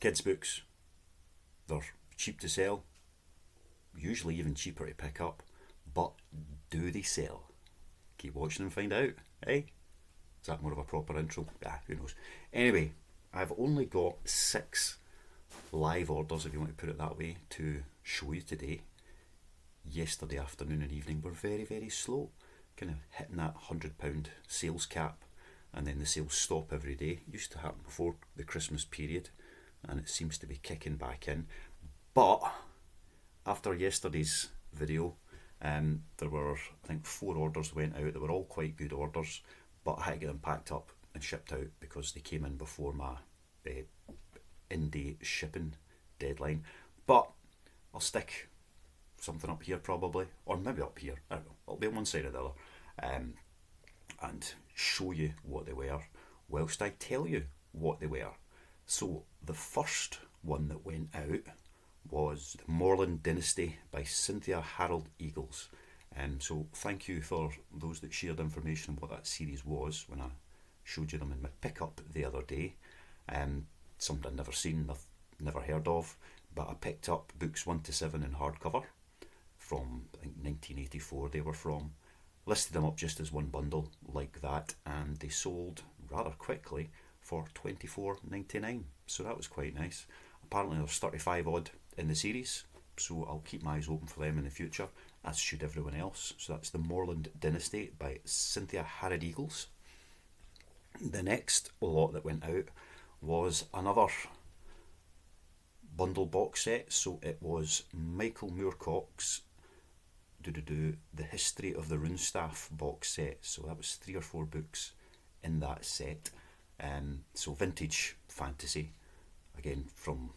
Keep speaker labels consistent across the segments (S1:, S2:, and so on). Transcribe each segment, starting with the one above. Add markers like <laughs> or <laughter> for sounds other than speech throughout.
S1: Kids' books, they're cheap to sell, usually even cheaper to pick up, but do they sell? Keep watching and find out, eh? Is that more of a proper intro? Ah, who knows. Anyway, I've only got six live orders, if you want to put it that way, to show you today. Yesterday afternoon and evening were very, very slow, kind of hitting that £100 sales cap, and then the sales stop every day. It used to happen before the Christmas period, and it seems to be kicking back in. But after yesterday's video, um, there were, I think, four orders went out. They were all quite good orders, but I had to get them packed up and shipped out because they came in before my uh, shipping deadline. But I'll stick something up here probably, or maybe up here. I don't know. It'll be on one side or the other, um, and show you what they were, whilst I tell you what they were. So the first one that went out was the Morland Dynasty by Cynthia Harrod-Eagles. Um, so thank you for those that shared information on what that series was when I showed you them in my pickup the other day. Um, something I'd never seen, never heard of, but I picked up books 1 to 7 in hardcover from I think 1984 they were from. Listed them up just as one bundle like that and they sold rather quickly for 24.99 so that was quite nice. Apparently there's 35 odd in the series so I'll keep my eyes open for them in the future as should everyone else. So that's the Morland Dynasty by Cynthia Harrod-Eagles. The next lot that went out was another bundle box set. So it was Michael Moorcock's do do do the history of the Runestaff box set. So that was three or four books in that set. Um, so vintage fantasy, again from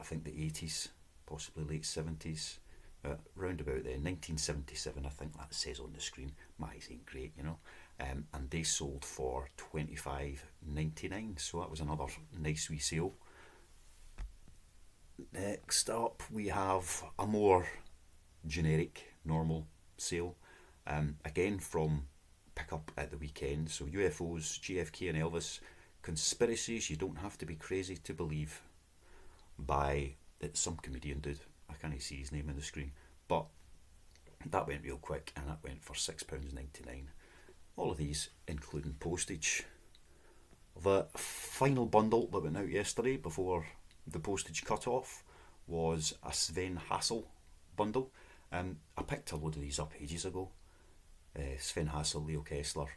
S1: I think the eighties, possibly late seventies. Uh, round about there, 1977, I think that says on the screen. My eyes ain't great, you know. Um, and they sold for 25.99, so that was another nice wee sale. Next up, we have a more generic, normal sale. Um, again from pickup at the weekend. So UFOs, JFK and Elvis, conspiracies you don't have to be crazy to believe by it's some comedian dude. I can't see his name on the screen, but that went real quick and that went for £6.99. All of these including postage. The final bundle that went out yesterday before the postage cut off was a Sven Hassel bundle. Um, I picked a load of these up ages ago. Uh, Sven Hassel, Leo Kessler,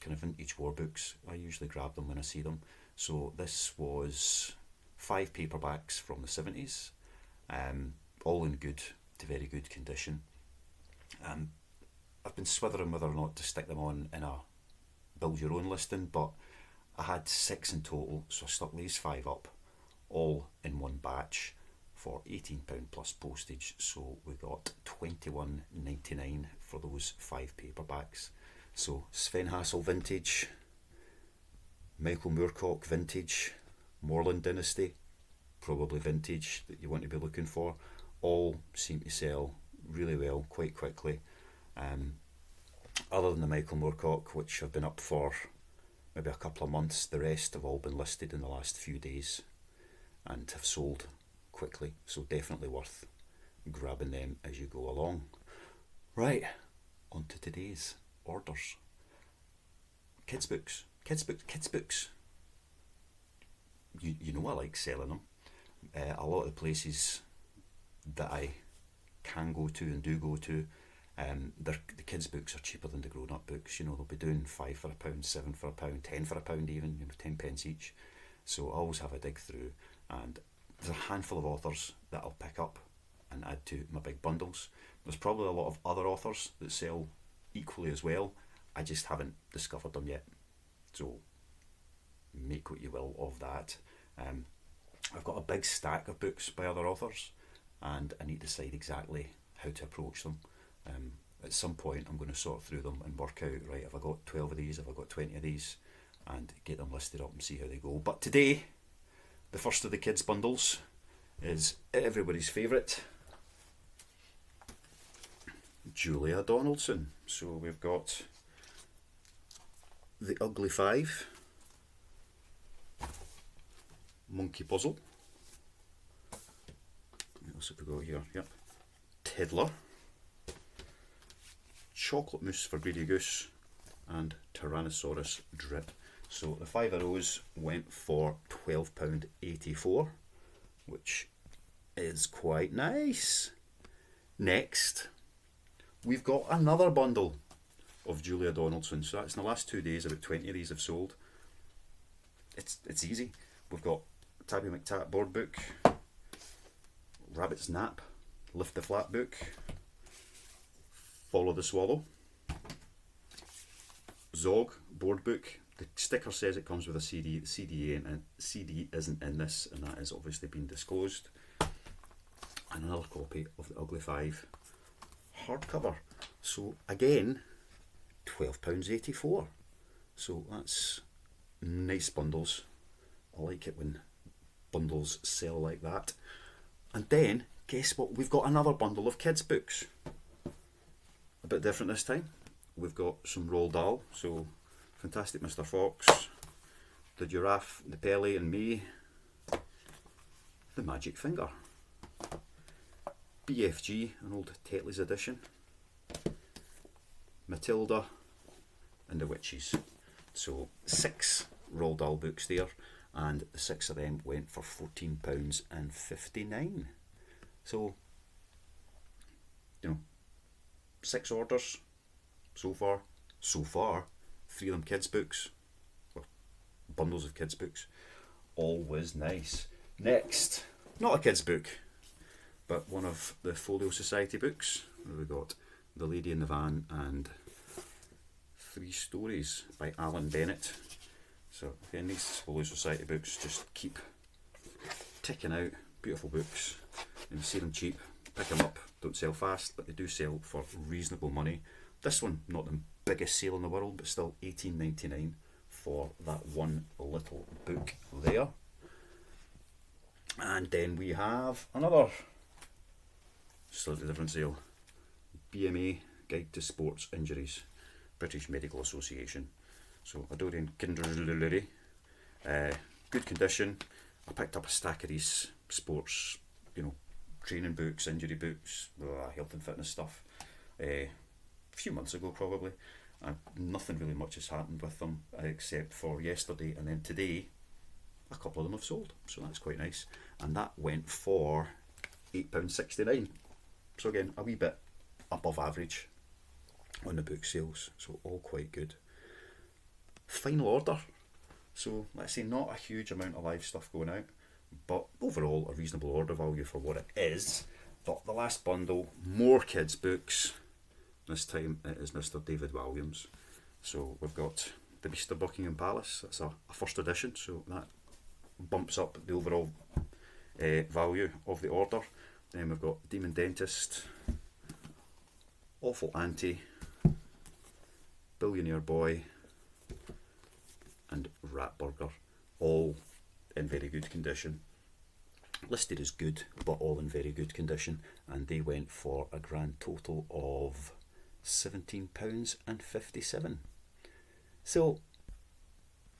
S1: kind of vintage war books. I usually grab them when I see them. So this was five paperbacks from the 70s, um, all in good to very good condition. Um, I've been swithering whether or not to stick them on in a build your own listing, but I had six in total, so I stuck these five up all in one batch for £18 plus postage. So we got $21.99 for those five paperbacks. So Sven Hassel Vintage, Michael Moorcock Vintage, Morland Dynasty, probably vintage that you want to be looking for, all seem to sell really well quite quickly. Um, other than the Michael Moorcock, which have been up for maybe a couple of months, the rest have all been listed in the last few days and have sold quickly. So definitely worth grabbing them as you go along. Right, on to today's orders. Kids books, kids books, kids books. You you know I like selling them. Uh, a lot of the places that I can go to and do go to, um, the kids' books are cheaper than the grown-up books. You know they'll be doing five for a pound, seven for a pound, ten for a pound, even you know ten pence each. So I always have a dig through, and there's a handful of authors that I'll pick up and add to my big bundles. There's probably a lot of other authors that sell equally as well. I just haven't discovered them yet. So make what you will of that. Um, I've got a big stack of books by other authors, and I need to decide exactly how to approach them. Um, at some point, I'm going to sort through them and work out right. Have I got 12 of these? Have I got 20 of these? And get them listed up and see how they go. But today, the first of the kids' bundles is everybody's favourite Julia Donaldson. So we've got The Ugly Five, Monkey Puzzle. What else have we got here? Yep. Tiddler. Chocolate Mousse for Greedy Goose. And Tyrannosaurus Drip. So the five of those went for £12.84, which is quite nice. Next, we've got another bundle of Julia Donaldson. So that's in the last two days, about 20 of these have sold. It's, it's easy. We've got Tabby McTat board book, Rabbit's Nap, Lift the Flat book, Follow the Swallow, Zog board book. The sticker says it comes with a CD. The CD and CD isn't in this, and that has obviously been disclosed. And another copy of the Ugly Five hardcover. So again, £12.84. So that's nice bundles. I like it when bundles sell like that. And then, guess what? We've got another bundle of kids' books. A bit different this time. We've got some Roald Dahl, so Fantastic Mr. Fox, The Giraffe, The Pelly and Me, The Magic Finger, BFG, an old Tetley's edition, Matilda, and The Witches. So six Roald Dahl books there, and the six of them went for fourteen pounds and fifty nine. So, you know, six orders so far. So far, three of them kids books, well, bundles of kids books. Always nice. Next, not a kids book, but one of the Folio Society books. We got The Lady in the Van and Three Stories by Alan Bennett. So again, these Folio Society books just keep ticking out. Beautiful books. And you see them cheap, pick them up. Don't sell fast, but they do sell for reasonable money. This one, not the biggest sale in the world, but still 18.99 for that one little book there. And then we have another slightly different sale. BMA Guide to Sports Injuries. British Medical Association. So a Dorling Kindersley, uh, good condition. I picked up a stack of these sports, you know, training books, injury books, uh, health and fitness stuff. Uh, few months ago probably. And nothing really much has happened with them uh, except for yesterday and then today. A couple of them have sold, so that's quite nice. And that went for eight pound sixty nine. So again, a wee bit above average on the book sales, so all quite good. Final order, so let's say not a huge amount of live stuff going out, but overall a reasonable order value for what it is. But the last bundle, more kids' books. This time it is Mr. David Walliams. So we've got The Beast of Buckingham Palace, that's a, a first edition, so that bumps up the overall uh, value of the order. Then we've got Demon Dentist, Awful Auntie, Billionaire Boy, and Rat Burger, all in very good condition. Listed as good, but all in very good condition, and they went for a grand total of £17 and 57 So,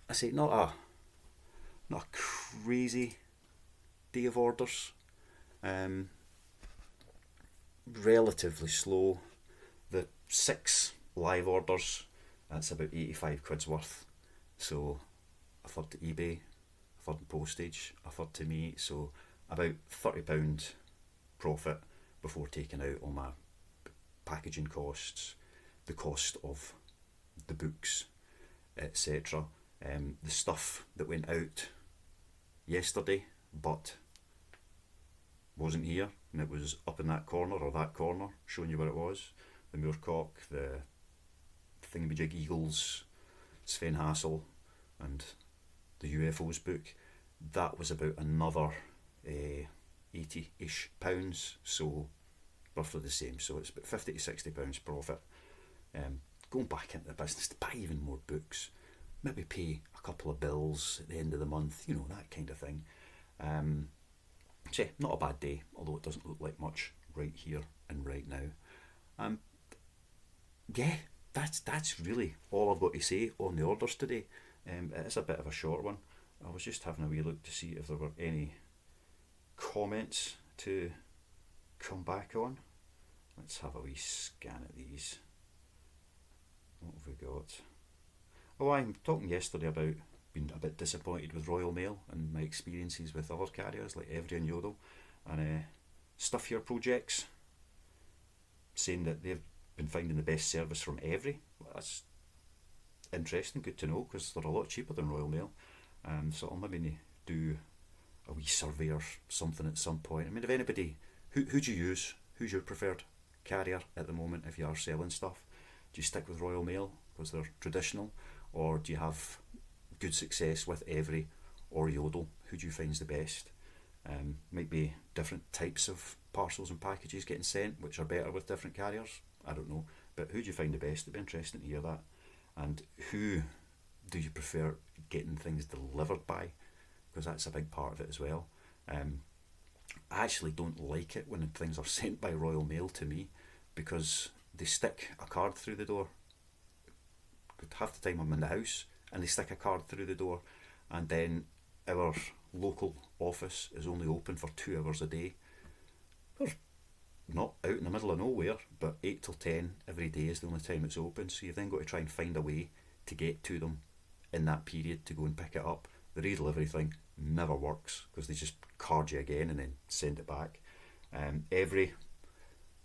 S1: I say, not a, not a crazy day of orders. Um, relatively slow. The six live orders, that's about 85 quid's worth. So a third to eBay, a third in postage, a third to me. So about £30 profit before taking out all my packaging costs, the cost of the books, etc. Um, the stuff that went out yesterday but wasn't here and it was up in that corner or that corner showing you where it was the Moorcock, the Thingamajig Eagles, Sven Hassel, and the UFOs book. That was about another uh, 80 ish pounds, so roughly the same. So it's about 50 to 60 pounds profit. Um, going back into the business to buy even more books, maybe pay a couple of bills at the end of the month, you know, that kind of thing. Um, so, yeah, not a bad day, although it doesn't look like much right here and right now. Um, yeah, that's that's really all I've got to say on the orders today. Um, it's a bit of a short one. I was just having a wee look to see if there were any comments to come back on. Let's have a wee scan at these. What have we got? Oh, I'm talking yesterday about being a bit disappointed with Royal Mail and my experiences with other carriers like Evri and Yodel and uh, Stuffier Projects, saying that they've been finding the best service from Evri. Well, that's interesting, good to know because they're a lot cheaper than Royal Mail. Um, so I'll maybe do a wee survey or something at some point. I mean, if anybody, who who do you use? Who's your preferred carrier at the moment? If you are selling stuff, do you stick with Royal Mail because they're traditional, or do you have good success with Evri or Yodel? Who do you find the best? Um, might be different types of parcels and packages getting sent, which are better with different carriers. I don't know, but who do you find the best? It'd be interesting to hear that. And who do you prefer getting things delivered by? Because that's a big part of it as well. Um, I actually don't like it when things are <laughs> sent by Royal Mail to me because they stick a card through the door. Half the time I'm in the house and they stick a card through the door, and then our local office is only open for two hours a day. We're not out in the middle of nowhere, but 8 till 10 every day is the only time it's open, so you've then got to try and find a way to get to them in that period to go and pick it up. The re-delivery thing never works because they just card you again and then send it back. Um, Evri,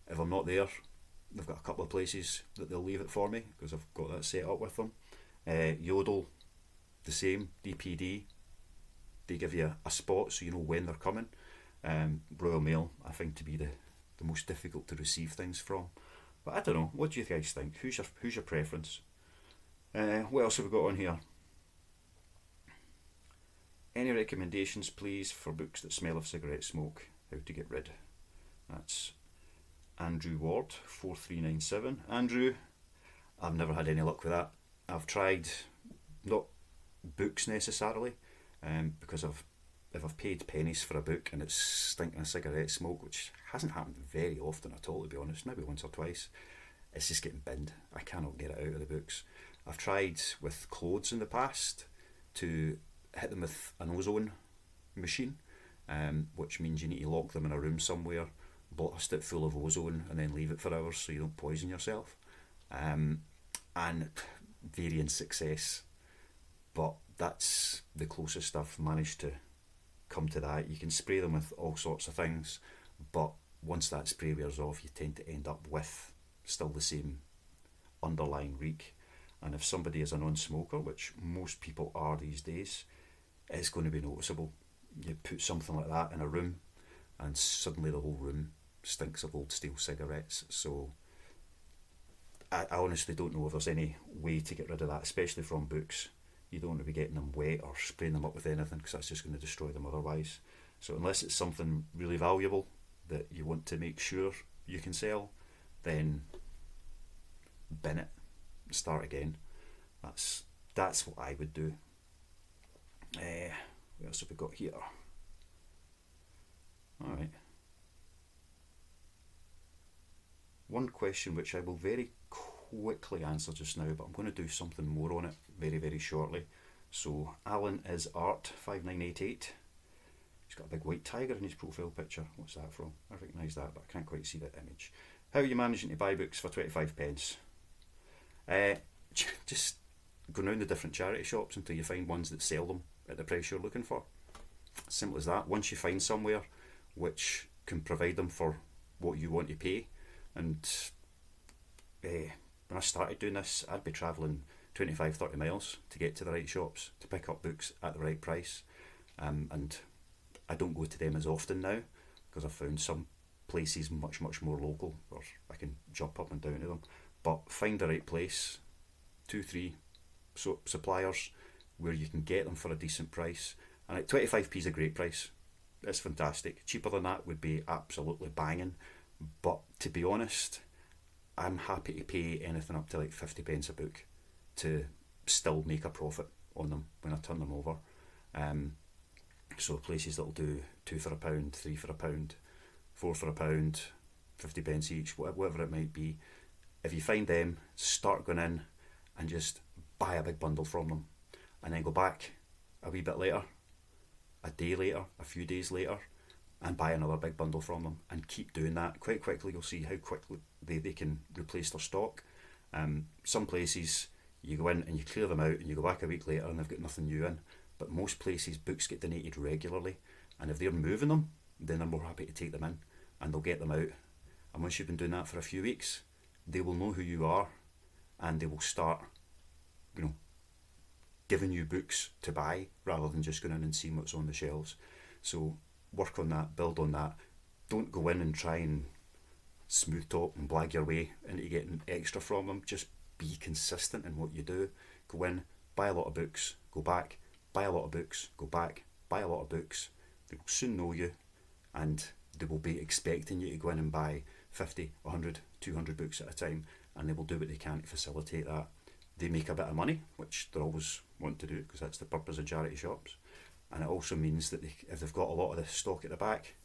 S1: if I'm not there, they've got a couple of places that they'll leave it for me because I've got that set up with them. Uh, Yodel, the same. DPD, they give you a, a, spot so you know when they're coming. Um, Royal Mail, I think to be the, the most difficult to receive things from. But I don't know. What do you guys think? Who's your who's your preference? Uh, what else have we got on here? Any recommendations, please, for books that smell of cigarette smoke? How to get rid? That's Andrew Ward, 4397. Andrew, I've never had any luck with that. I've tried not books necessarily, um, because I've if I've paid pennies for a book and it's stinking of cigarette smoke, which hasn't happened very often at all to be honest, maybe once or twice, it's just getting binned. I cannot get it out of the books. I've tried with clothes in the past to hit them with an ozone machine, um, which means you need to lock them in a room somewhere, blast it full of ozone, and then leave it for hours so you don't poison yourself. Um, and varying success, but that's the closest I've managed to come to that. You can spray them with all sorts of things, but once that spray wears off, you tend to end up with still the same underlying reek. And if somebody is a non smoker, which most people are these days, it's going to be noticeable. You put something like that in a room, and suddenly the whole room stinks of old steel cigarettes. So I, I honestly don't know if there's any way to get rid of that, especially from books. You don't want to be getting them wet or spraying them up with anything because that's just going to destroy them otherwise. So unless it's something really valuable that you want to make sure you can sell, then bin it, start again. That's that's what I would do. Uh, what else have we got here? All right. One question which I will very quickly answer just now, but I'm going to do something more on it very, very shortly. So, Alan is Art 5988. He's got a big white tiger in his profile picture. What's that from? I recognise that, but I can't quite see that image. How are you managing to buy books for 25 pence? Uh, <laughs> just go around the different charity shops until you find ones that sell them at the price you're looking for. Simple as that. Once you find somewhere which can provide them for what you want to pay, and uh, when I started doing this, I'd be travelling 25, 30 miles to get to the right shops to pick up books at the right price. Um, and I don't go to them as often now because I've found some places much, much more local where I can jump up and down to them. But find the right place, two, three so suppliers where you can get them for a decent price. And at 25p is a great price. It's fantastic. Cheaper than that would be absolutely banging. But to be honest, I'm happy to pay anything up to like 50 pence a book to still make a profit on them when I turn them over. Um, so places that'll do two for a pound, three for a pound, four for a pound, 50 pence each, whatever it might be. If you find them, start going in and just buy a big bundle from them and then go back a wee bit later, a day later, a few days later, and buy another big bundle from them and keep doing that. Quite quickly, you'll see how quickly they, they can replace their stock. Um, some places you go in and you clear them out and you go back a week later and they've got nothing new in. But most places, books get donated regularly, and if they're moving them, then they're more happy to take them in and they'll get them out. And once you've been doing that for a few weeks, they will know who you are and they will start, you know, giving you books to buy rather than just going in and seeing what's on the shelves. So work on that, build on that. Don't go in and try and smooth talk and blag your way into getting extra from them. Just be consistent in what you do. Go in, buy a lot of books, go back, buy a lot of books, go back, buy a lot of books. They will soon know you and they will be expecting you to go in and buy 50, 100, 200 books at a time and they will do what they can to facilitate that. They make a bit of money, which they always want to do because that's the purpose of charity shops. And it also means that they, if they've got a lot of the stock at the back,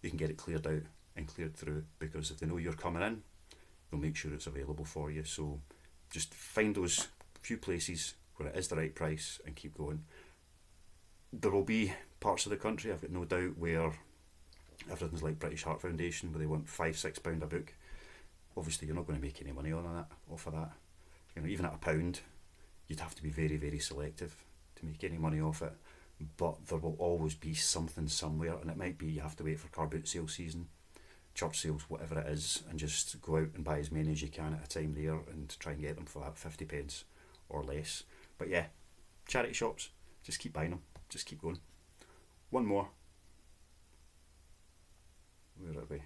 S1: they can get it cleared out and cleared through because if they know you're coming in, they'll make sure it's available for you. So just find those few places where it is the right price and keep going. There will be parts of the country, I've got no doubt, where everything's like British Heart Foundation, where they want five, six pound a book. Obviously, you're not going to make any money on that off of that. You know, even at a pound, you'd have to be very, very selective to make any money off it. But there will always be something somewhere, and it might be you have to wait for car boot sale season church sales, whatever it is, and just go out and buy as many as you can at a time there and try and get them for that 50 pence or less. But yeah, charity shops, just keep buying them, just keep going. One more. Where are we? Do, do, do, do.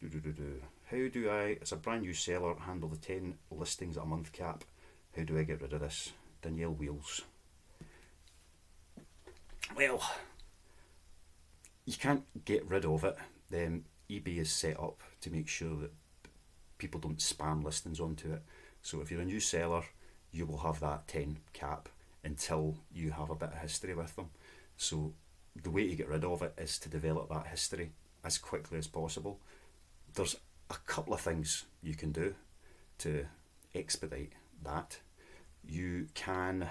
S1: How do I, as a brand new seller, handle the 10 listings a month cap? How do I get rid of this? Danielle Wheels. Well, you can't get rid of it. Then eBay is set up to make sure that people don't spam listings onto it. So if you're a new seller, you will have that 10 cap until you have a bit of history with them. So the way to get rid of it is to develop that history as quickly as possible. There's a couple of things you can do to expedite that. You can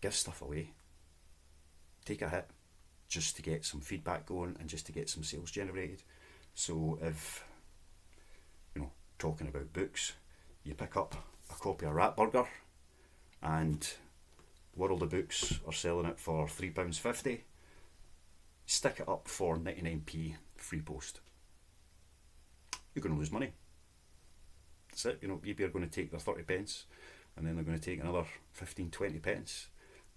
S1: give stuff away take a hit just to get some feedback going and just to get some sales generated. So if you know talking about books, you pick up a copy of Rat Burger and World of Books are selling it for three pounds fifty. Stick it up for ninety nine p free post. You're going to lose money. That's it. You know, eBay are going to take their thirty pence, and then they're going to take another 15, 20 pence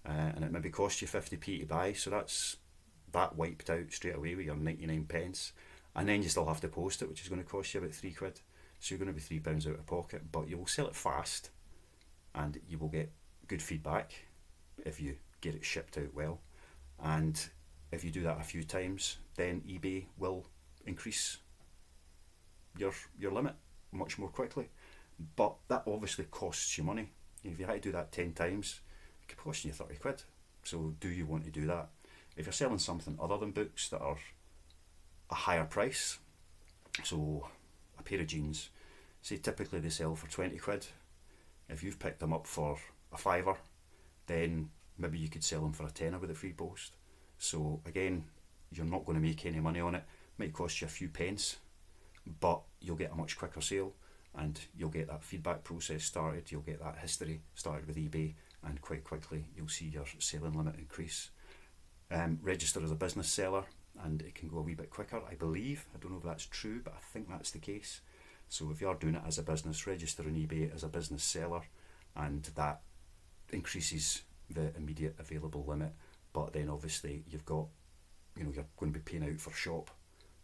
S1: uh, and it maybe cost you 50p to buy, so that's that wiped out straight away with your 99 pence. And then you still have to post it, which is going to cost you about three quid. So you're going to be three pounds out of pocket, but you will sell it fast and you will get good feedback if you get it shipped out well. And if you do that a few times, then eBay will increase your your limit much more quickly. But that obviously costs you money. If you had to do that 10 times, it could cost you 30 quid. So do you want to do that? If you're selling something other than books that are a higher price, so a pair of jeans, say typically they sell for 20 quid. If you've picked them up for a fiver, then maybe you could sell them for a tenner with a free post. So again, you're not going to make any money on it. Might cost you a few pence, but you'll get a much quicker sale and you'll get that feedback process started. You'll get that history started with eBay and quite quickly you'll see your selling limit increase. Um, register as a business seller and it can go a wee bit quicker, I believe. I don't know if that's true, but I think that's the case. So if you are doing it as a business, register on eBay as a business seller and that increases the immediate available limit. But then obviously you've got, you know, you're going to be paying out for shop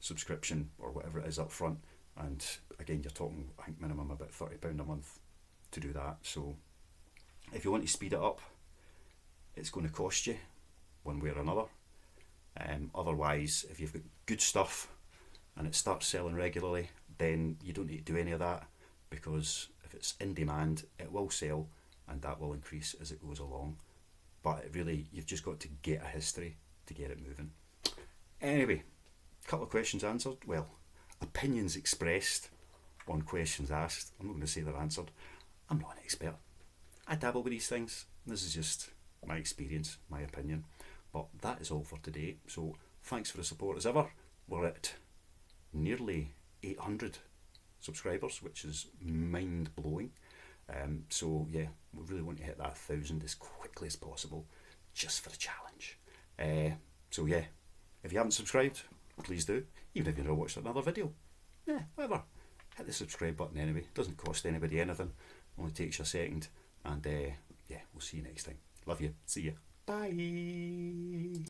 S1: subscription or whatever it is up front. And again, you're talking, I think, minimum about £30 a month to do that. So if you want to speed it up, it's going to cost you one way or another. Um, otherwise, if you've got good stuff and it starts selling regularly, then you don't need to do any of that because if it's in demand, it will sell and that will increase as it goes along. But really, you've just got to get a history to get it moving. Anyway, a couple of questions answered. Well, opinions expressed on questions asked. I'm not going to say they're answered. I'm not an expert. I dabble with these things. This is just my experience, my opinion. But that is all for today. So thanks for the support as ever. We're at nearly 800 subscribers, which is mind blowing. Um, so yeah, we really want to hit that thousand as quickly as possible, just for the challenge. Uh, so yeah, if you haven't subscribed, please do. Even if you've never watched another video, yeah, whatever. Hit the subscribe button anyway. It doesn't cost anybody anything. Only takes you a second. And uh, yeah, we'll see you next time. Love you. See you. Bye.